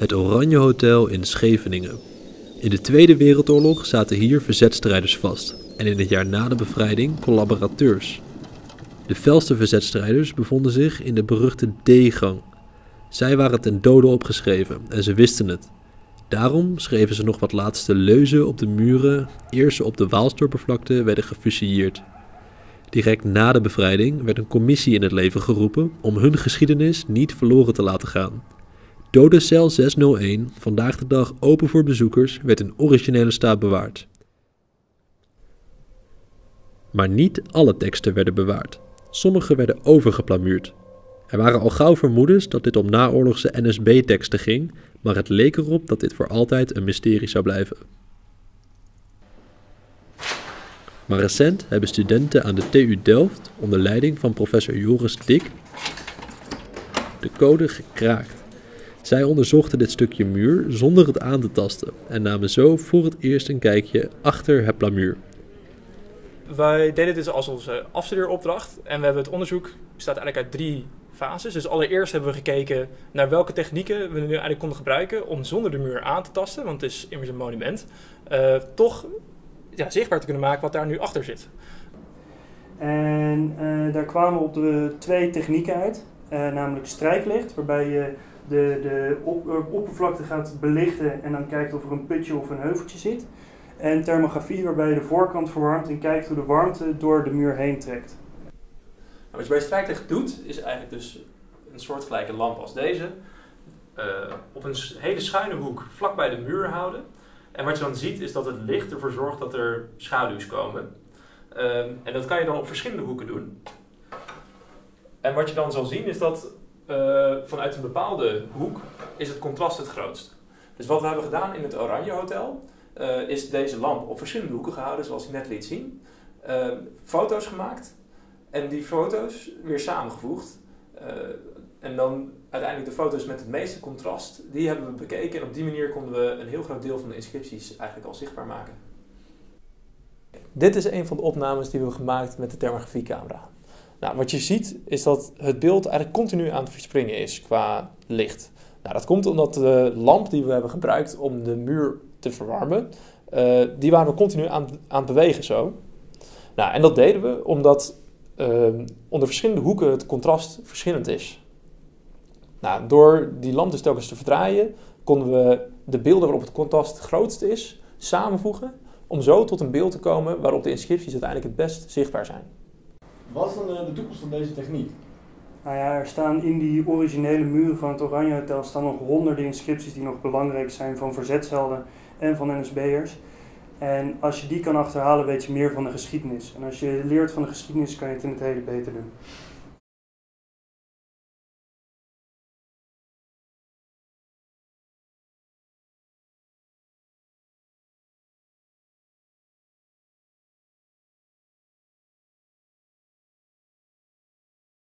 Het Oranje Hotel in Scheveningen. In de Tweede Wereldoorlog zaten hier verzetstrijders vast en in het jaar na de bevrijding collaborateurs. De felste verzetstrijders bevonden zich in de beruchte D-gang. Zij waren ten dode opgeschreven en ze wisten het. Daarom schreven ze nog wat laatste leuzen op de muren eer ze op de Waalstorpervlakte werden gefusilleerd. Direct na de bevrijding werd een commissie in het leven geroepen om hun geschiedenis niet verloren te laten gaan. Dodecel 601, vandaag de dag open voor bezoekers, werd in originele staat bewaard. Maar niet alle teksten werden bewaard. Sommige werden overgeplamuurd. Er waren al gauw vermoedens dat dit om naoorlogse NSB-teksten ging, maar het leek erop dat dit voor altijd een mysterie zou blijven. Maar recent hebben studenten aan de TU Delft onder leiding van professor Joris Dik de code gekraakt. Zij onderzochten dit stukje muur zonder het aan te tasten en namen zo voor het eerst een kijkje achter het plamuur. Wij deden dit als onze afstudeeropdracht en we hebben het onderzoek bestaat eigenlijk uit drie fases. Dus allereerst hebben we gekeken naar welke technieken we nu eigenlijk konden gebruiken om zonder de muur aan te tasten, want het is immers een monument, uh, toch ja, zichtbaar te kunnen maken wat daar nu achter zit. En uh, daar kwamen we op de twee technieken uit, namelijk strijklicht, waarbij je de, de op, oppervlakte gaat belichten en dan kijkt of er een putje of een heuveltje zit. En thermografie, waarbij je de voorkant verwarmt en kijkt hoe de warmte door de muur heen trekt. Nou, wat je bij strijklicht doet, is eigenlijk dus een soortgelijke lamp als deze uh, op een hele schuine hoek vlak bij de muur houden. En wat je dan ziet is dat het licht ervoor zorgt dat er schaduws komen. Um, en dat kan je dan op verschillende hoeken doen. En wat je dan zal zien is dat uh, vanuit een bepaalde hoek is het contrast het grootst. Dus wat we hebben gedaan in het Oranje Hotel, uh, is deze lamp op verschillende hoeken gehouden, zoals ik net liet zien. Uh, foto's gemaakt en die foto's weer samengevoegd. en dan uiteindelijk de foto's met het meeste contrast, die hebben we bekeken. En op die manier konden we een heel groot deel van de inscripties eigenlijk al zichtbaar maken. Dit is een van de opnames die we hebben gemaakt met de thermografiecamera. Nou, wat je ziet is dat het beeld eigenlijk continu aan het verspringen is qua licht. Nou, dat komt omdat de lamp die we hebben gebruikt om de muur te verwarmen, uh, die waren we continu aan, aan het bewegen zo. Nou, en dat deden we omdat uh, onder verschillende hoeken het contrast verschillend is. Nou, door die lamp dus telkens te verdraaien, konden we de beelden waarop het contrast het grootste is, samenvoegen, om zo tot een beeld te komen waarop de inscripties uiteindelijk het best zichtbaar zijn. Wat is dan de toekomst van deze techniek? Nou ja, er staan in die originele muren van het Oranje Hotel staan nog honderden inscripties die nog belangrijk zijn van verzetshelden en van NSB'ers. En als je die kan achterhalen, weet je meer van de geschiedenis. En als je leert van de geschiedenis, kan je het in het hele beter doen.